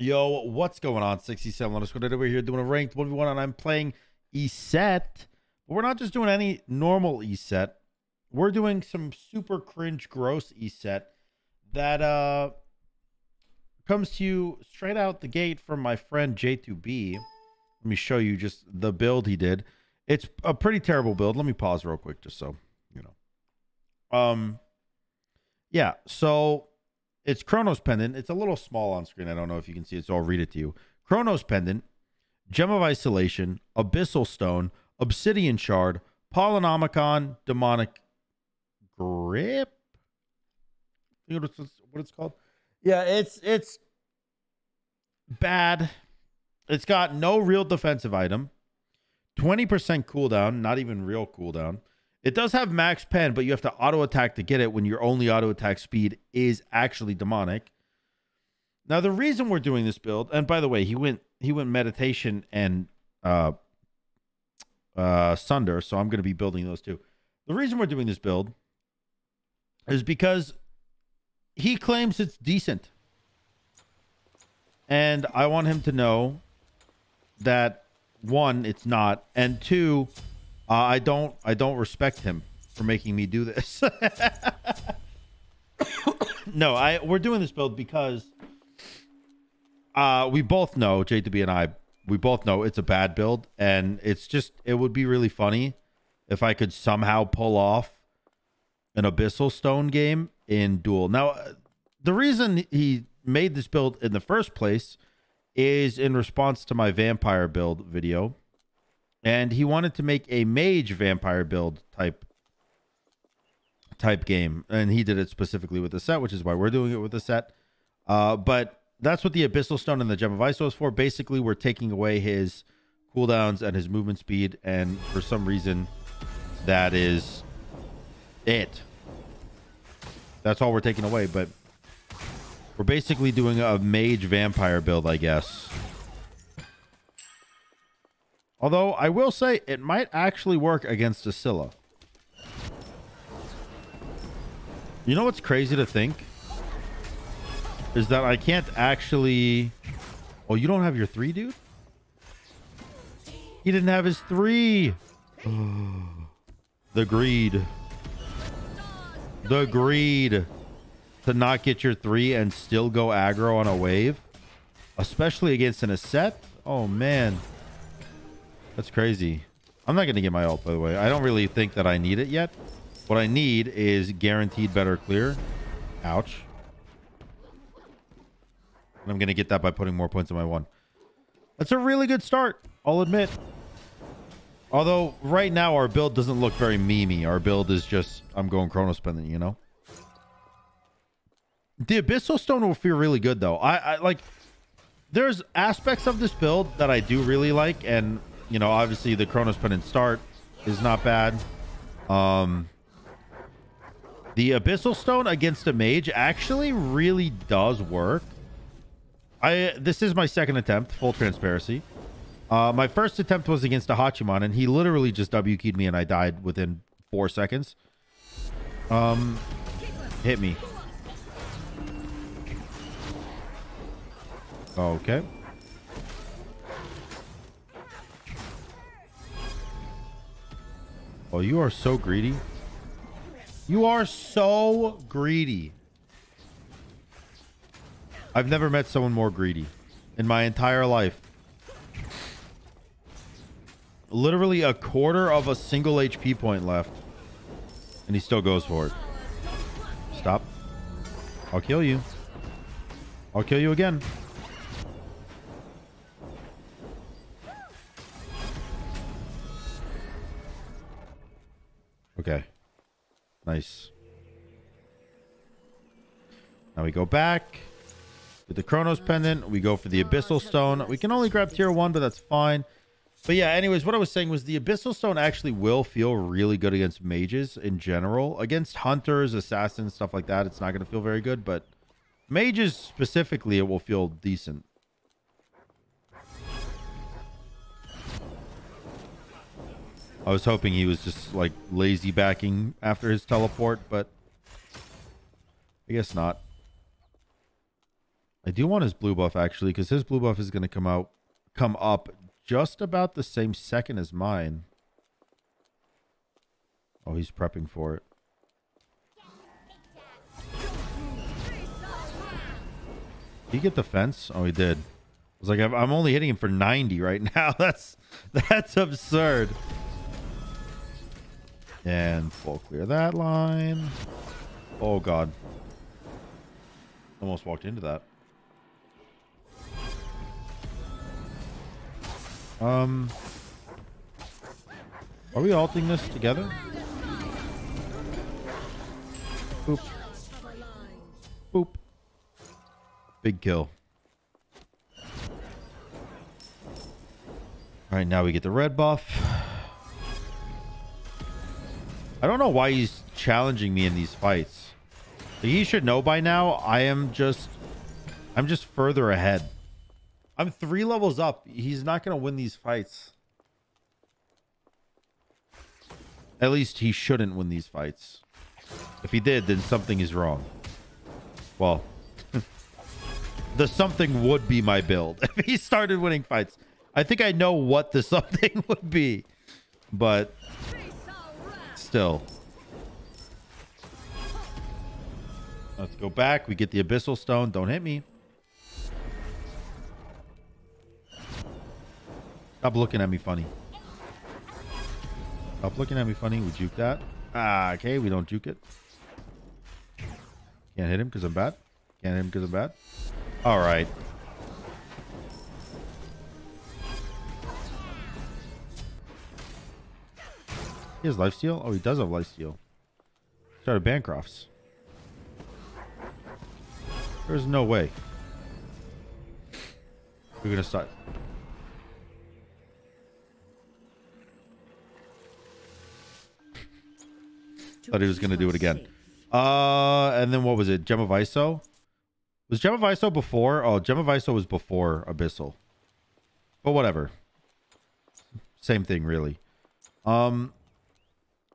Yo, what's going on? 67 underscore we're here doing a ranked 1v1 and I'm playing Aset. But we're not just doing any normal Aset. We're doing some super cringe gross Aset that uh comes to you straight out the gate from my friend J2B. Let me show you just the build he did. It's a pretty terrible build. Let me pause real quick just so you know. Um yeah, so it's Chronos Pendant. It's a little small on screen. I don't know if you can see it, so I'll read it to you. Chronos Pendant, Gem of Isolation, Abyssal Stone, Obsidian Shard, Polynomicon, Demonic Grip. You know what it's called? Yeah, it's it's bad. It's got no real defensive item. 20% cooldown, not even real cooldown. It does have max pen, but you have to auto attack to get it when your only auto attack speed is actually demonic. Now the reason we're doing this build, and by the way, he went he went meditation and uh uh sunder, so I'm going to be building those two. The reason we're doing this build is because he claims it's decent. And I want him to know that one, it's not, and two, uh, I don't I don't respect him for making me do this. no, I we're doing this build because uh we both know J2B and I we both know it's a bad build and it's just it would be really funny if I could somehow pull off an abyssal stone game in duel. Now the reason he made this build in the first place is in response to my vampire build video and he wanted to make a mage vampire build type type game. And he did it specifically with the set which is why we're doing it with the set. Uh, but that's what the abyssal stone and the gem of iso is for. Basically we're taking away his cooldowns and his movement speed. And for some reason that is it. That's all we're taking away. But we're basically doing a mage vampire build i guess Although I will say it might actually work against Asilla. You know what's crazy to think? Is that I can't actually... Oh, you don't have your three, dude? He didn't have his three. the greed. The greed to not get your three and still go aggro on a wave. Especially against an Aset. Oh, man. That's crazy. I'm not going to get my ult, by the way. I don't really think that I need it yet. What I need is guaranteed better clear. Ouch. And I'm going to get that by putting more points on my one. That's a really good start. I'll admit. Although, right now, our build doesn't look very memey. Our build is just, I'm going Chronos Pendant, you know? The Abyssal Stone will feel really good, though. I, I like... There's aspects of this build that I do really like, and you know, obviously the Chronos Pendant start is not bad. Um, the Abyssal Stone against a mage actually really does work. I This is my second attempt, full transparency. Uh, my first attempt was against a Hachiman, and he literally just W keyed me, and I died within four seconds. Um, hit me. Okay. Oh, you are so greedy. You are so greedy. I've never met someone more greedy in my entire life. Literally a quarter of a single HP point left. And he still goes for it. Stop. I'll kill you. I'll kill you again. Okay. Nice. Now we go back with the Chronos Pendant. We go for the Abyssal Stone. We can only grab tier one, but that's fine. But yeah, anyways, what I was saying was the Abyssal Stone actually will feel really good against mages in general. Against hunters, assassins, stuff like that, it's not going to feel very good. But mages specifically, it will feel decent. I was hoping he was just like lazy backing after his teleport, but I guess not. I do want his blue buff actually, because his blue buff is going to come out, come up just about the same second as mine. Oh, he's prepping for it. Did he get the fence? Oh, he did. I was like, I'm I'm only hitting him for 90 right now. That's that's absurd. And full clear that line. Oh, God. Almost walked into that. Um, are we alting this together? Boop. Boop. Big kill. All right, now we get the red buff. I don't know why he's challenging me in these fights. He should know by now. I am just, I'm just further ahead. I'm three levels up. He's not going to win these fights. At least he shouldn't win these fights. If he did, then something is wrong. Well, the something would be my build. If he started winning fights, I think I know what the something would be. But still. Let's go back. We get the Abyssal Stone. Don't hit me. Stop looking at me funny. Stop looking at me funny. We juke that. Ah, okay. We don't juke it. Can't hit him because I'm bad. Can't hit him because I'm bad. All right. He has lifesteal? Oh, he does have lifesteal. Started Bancrofts. There's no way. We're gonna start. Thought he was gonna do it again. Uh, and then what was it? Gem of Iso? Was Gem of Iso before? Oh, Gem of Iso was before Abyssal. But whatever. Same thing, really. Um,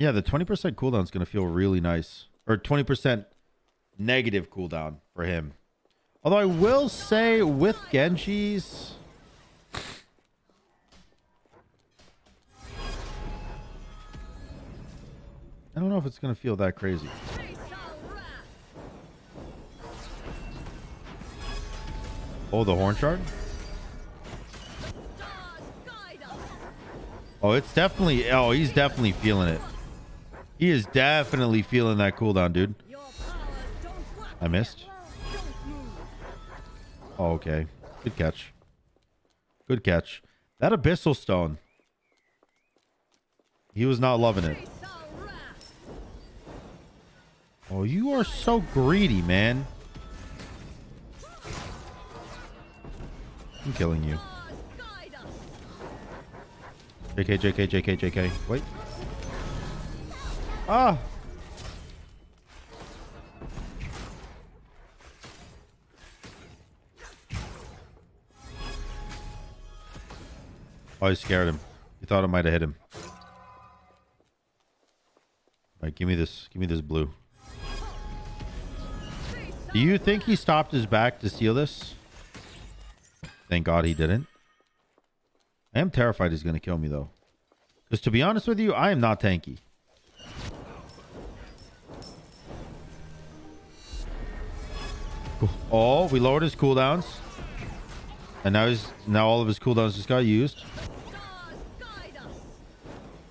yeah, the 20% cooldown is going to feel really nice. Or 20% negative cooldown for him. Although I will say with Genji's... I don't know if it's going to feel that crazy. Oh, the horn shard? Oh, it's definitely... Oh, he's definitely feeling it. He is definitely feeling that cooldown, dude. I missed. Oh, okay. Good catch. Good catch. That Abyssal Stone. He was not loving it. Oh, you are so greedy, man. I'm killing you. JK, JK, JK, JK. Wait. Ah! Oh, I scared him. He thought I might have hit him. Alright, give me this. Give me this blue. Do you think he stopped his back to steal this? Thank God he didn't. I am terrified he's going to kill me, though. Because to be honest with you, I am not tanky. Oh, we lowered his cooldowns. And now he's now all of his cooldowns just got used.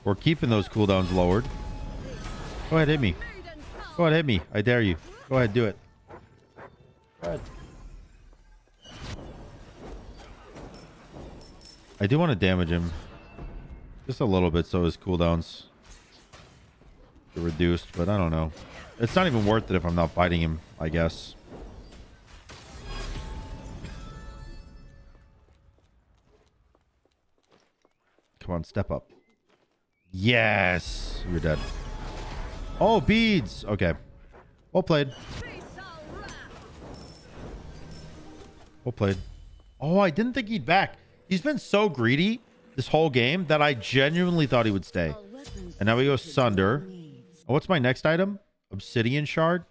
We're keeping those cooldowns lowered. Go ahead, hit me. Go ahead, hit me. I dare you. Go ahead, do it. Go ahead. I do want to damage him. Just a little bit so his cooldowns are reduced, but I don't know. It's not even worth it if I'm not fighting him, I guess. Come on, step up. Yes! You're dead. Oh, beads! Okay. Well played. Well played. Oh, I didn't think he'd back. He's been so greedy this whole game that I genuinely thought he would stay. And now we go Sunder. Oh, what's my next item? Obsidian Shard.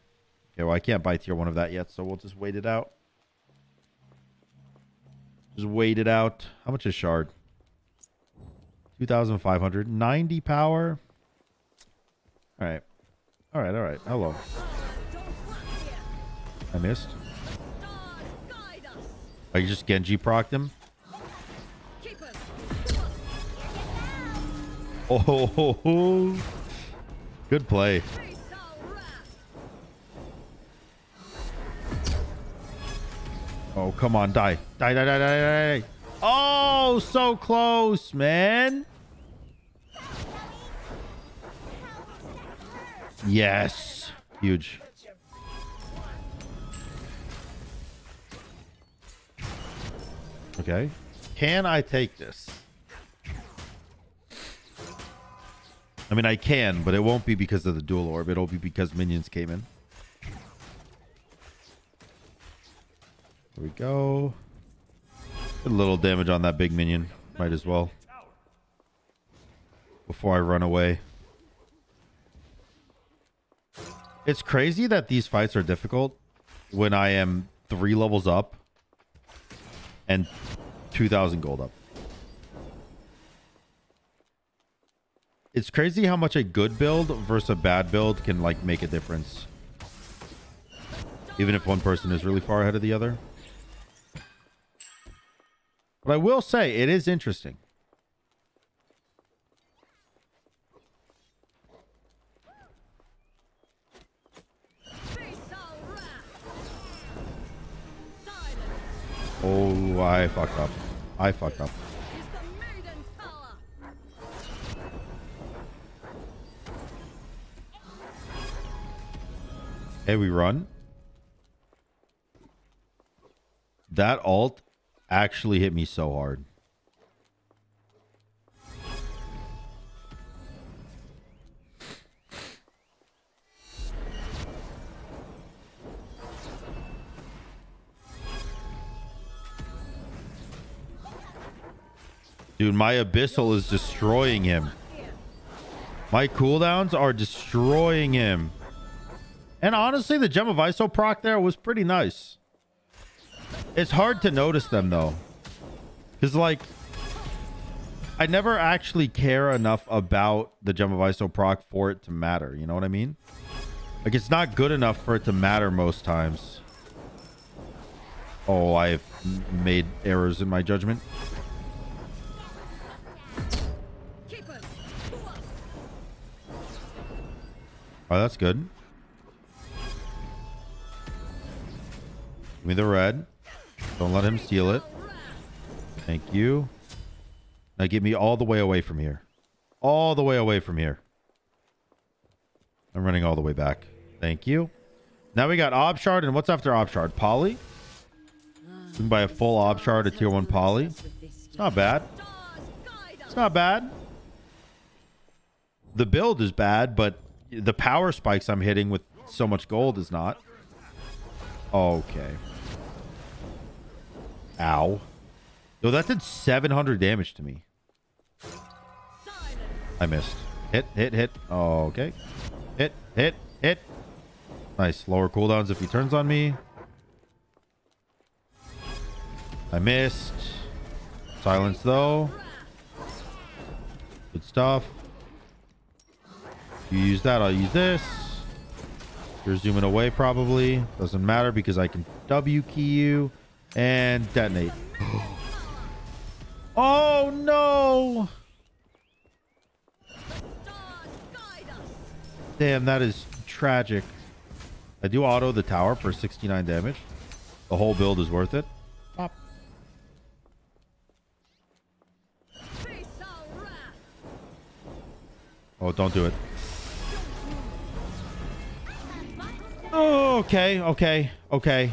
Okay, well, I can't buy tier one of that yet, so we'll just wait it out. Just wait it out. How much is shard? 2,590 power. All right. All right, all right. Hello. I missed. I just Genji procced him. Oh, ho, ho, ho. good play. Oh, come on, die. Die, die, die, die, die. Oh, so close, man. Yes. Huge. Okay. Can I take this? I mean, I can, but it won't be because of the dual orb. It'll be because minions came in. Here we go. Get a little damage on that big minion. Might as well. Before I run away. It's crazy that these fights are difficult when I am three levels up and 2,000 gold up. It's crazy how much a good build versus a bad build can like make a difference. Even if one person is really far ahead of the other. But I will say it is interesting. Oh, I fucked up. I fucked up. Hey, we run. That alt actually hit me so hard. Dude, my Abyssal is destroying him. My cooldowns are destroying him. And honestly, the Gem of Iso proc there was pretty nice. It's hard to notice them, though. Because, like, I never actually care enough about the Gem of Iso proc for it to matter. You know what I mean? Like, it's not good enough for it to matter most times. Oh, I've made errors in my judgment. Oh, that's good. Give me the red. Don't let him steal it. Thank you. Now get me all the way away from here. All the way away from here. I'm running all the way back. Thank you. Now we got Ob Shard, and what's after Ob Shard? Poly? We can buy a full Ob Shard, a tier 1 Poly. It's not bad. It's not bad. The build is bad, but the power spikes I'm hitting with so much gold is not. Okay. Ow. Yo, that did 700 damage to me. I missed. Hit, hit, hit. Oh, okay. Hit, hit, hit. Nice. Lower cooldowns if he turns on me. I missed. Silence, though. Good stuff. You use that, I'll use this. You're zooming away probably. Doesn't matter because I can W key you and detonate. oh no! Damn, that is tragic. I do auto the tower for 69 damage. The whole build is worth it. Pop. Oh, don't do it. Oh, okay, okay, okay.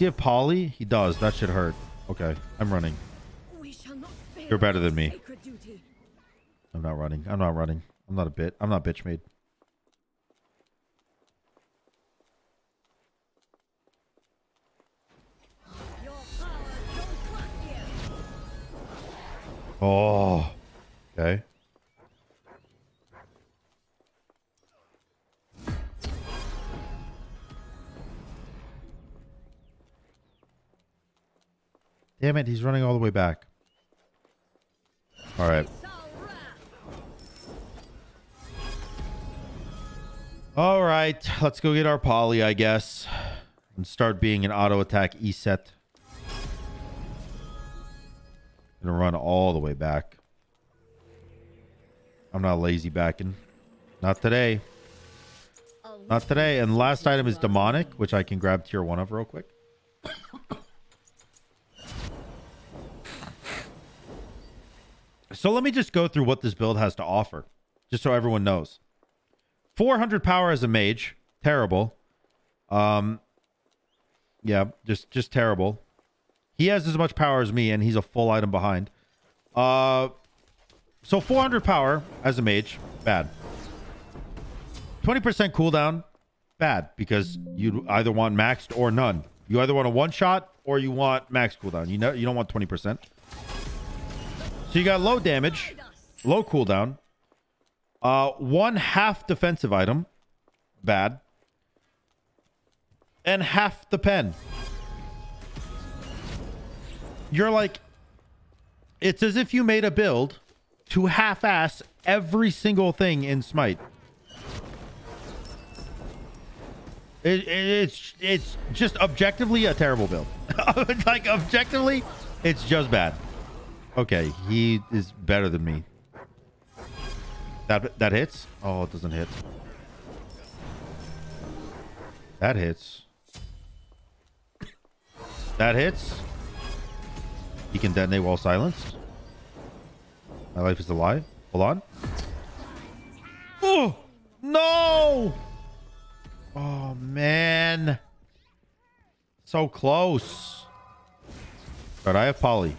He have poly? He does. That should hurt. Okay, I'm running. You're better than me. I'm not running. I'm not running. I'm not a bit. I'm not bitch made. Oh. Okay. Damn it, he's running all the way back. All right. All right, let's go get our poly, I guess, and start being an auto attack E set. Gonna run all the way back. I'm not lazy backing. Not today. Not today. And last item is demonic, which I can grab tier one of real quick. So let me just go through what this build has to offer, just so everyone knows. 400 power as a mage, terrible. Um, yeah, just just terrible. He has as much power as me, and he's a full item behind. Uh, so 400 power as a mage, bad. 20% cooldown, bad because you either want maxed or none. You either want a one shot or you want max cooldown. You know you don't want 20%. So you got low damage, low cooldown, uh, one half defensive item, bad, and half the pen. You're like, it's as if you made a build to half-ass every single thing in Smite. It, it, it's it's just objectively a terrible build. like objectively, it's just bad. Okay, he is better than me. That that hits? Oh, it doesn't hit. That hits. That hits. He can detonate while silenced. My life is a lie. Hold on. Oh no! Oh man. So close. But I have poly.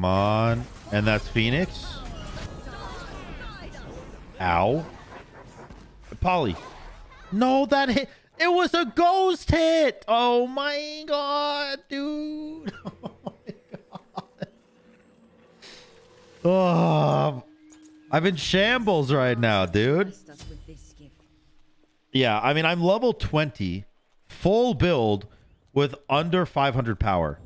Come on. And that's Phoenix. Ow. Poly. No, that hit. It was a ghost hit. Oh my god, dude. Oh, oh, I'm in shambles right now, dude. Yeah, I mean, I'm level 20, full build with under 500 power.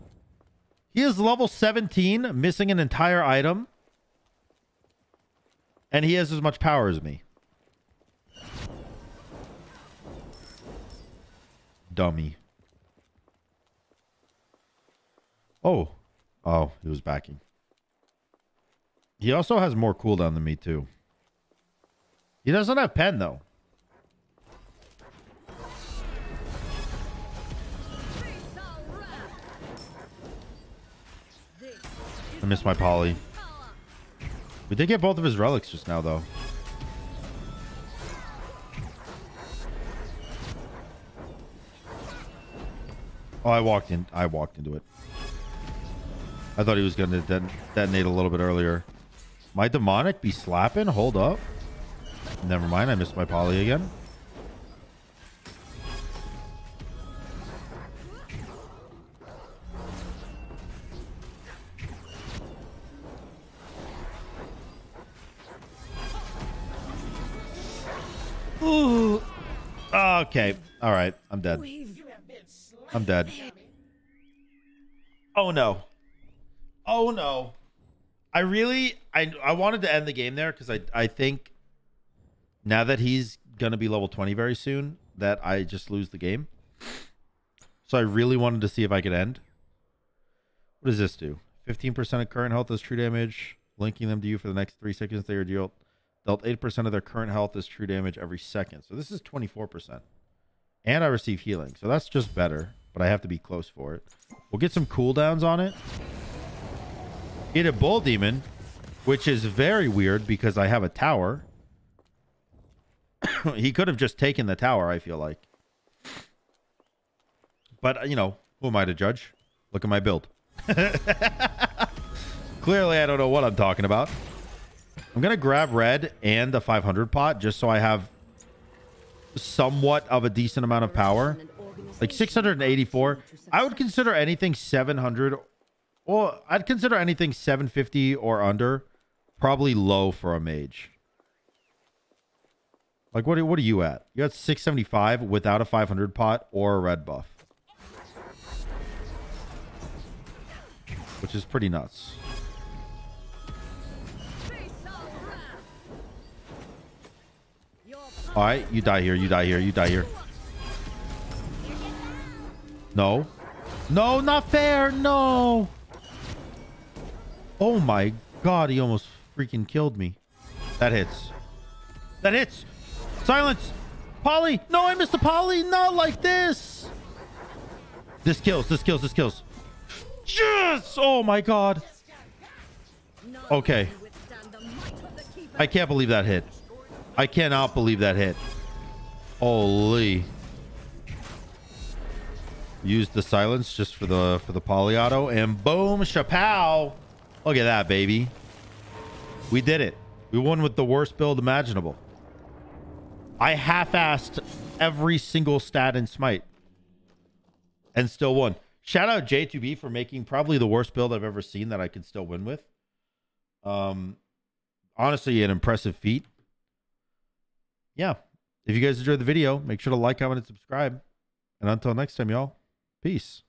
He is level 17, missing an entire item. And he has as much power as me. Dummy. Oh. Oh, he was backing. He also has more cooldown than me, too. He doesn't have pen, though. I missed my poly. We did get both of his relics just now, though. Oh, I walked in. I walked into it. I thought he was going to den detonate a little bit earlier. My demonic be slapping? Hold up. Never mind. I missed my poly again. Ooh. Okay. All right. I'm dead. I'm dead. Oh no. Oh no. I really I I wanted to end the game there because I I think now that he's gonna be level 20 very soon, that I just lose the game. So I really wanted to see if I could end. What does this do? 15% of current health is true damage, linking them to you for the next three seconds they are dealt dealt 8% of their current health as true damage every second. So this is 24%. And I receive healing. So that's just better, but I have to be close for it. We'll get some cooldowns on it. Get a bull demon, which is very weird because I have a tower. he could have just taken the tower, I feel like. But, you know, who am I to judge? Look at my build. Clearly, I don't know what I'm talking about. I'm going to grab red and the 500 pot just so I have somewhat of a decent amount of power. Like 684. I would consider anything 700 well, I'd consider anything 750 or under probably low for a mage. Like what? What are you at? You got 675 without a 500 pot or a red buff, which is pretty nuts. All right, you die here. You die here. You die here. No, no, not fair. No. Oh my god, he almost freaking killed me. That hits. That hits. Silence. Poly. No, I missed the Poly. Not like this. This kills. This kills. This kills. Yes. Oh my god. Okay. I can't believe that hit. I cannot believe that hit. Holy. Use the silence just for the for the poly auto and boom chapow. Look at that baby. We did it. We won with the worst build imaginable. I half-assed every single stat in Smite and still won. Shout out J2B for making probably the worst build I've ever seen that I could still win with. Um, honestly, an impressive feat. Yeah. If you guys enjoyed the video, make sure to like, comment, and subscribe. And until next time, y'all, peace.